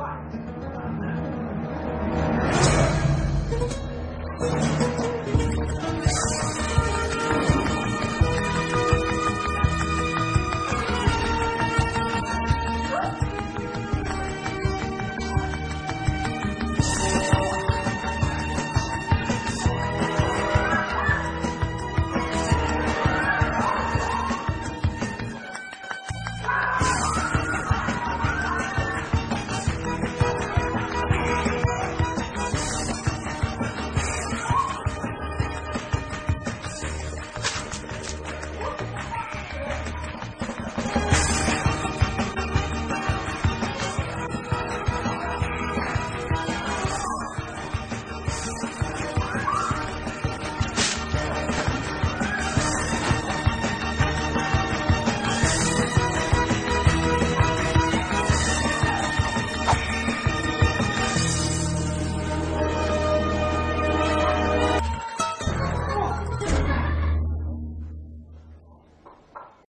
Bye.